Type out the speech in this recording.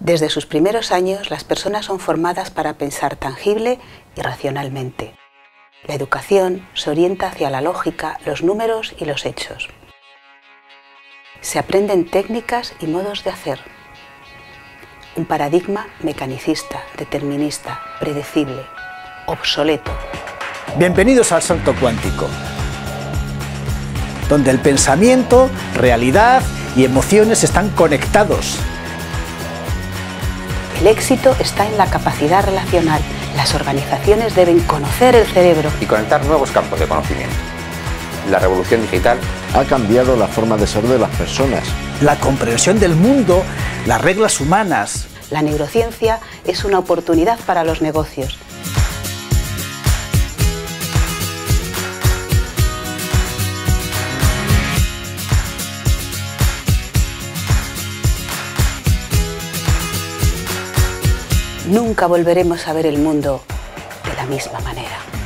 Desde sus primeros años, las personas son formadas para pensar tangible y racionalmente. La educación se orienta hacia la lógica, los números y los hechos. Se aprenden técnicas y modos de hacer. Un paradigma mecanicista, determinista, predecible, obsoleto. Bienvenidos al salto cuántico, donde el pensamiento, realidad y emociones están conectados el éxito está en la capacidad relacional. Las organizaciones deben conocer el cerebro y conectar nuevos campos de conocimiento. La revolución digital ha cambiado la forma de ser de las personas. La comprensión del mundo, las reglas humanas. La neurociencia es una oportunidad para los negocios nunca volveremos a ver el mundo de la misma manera.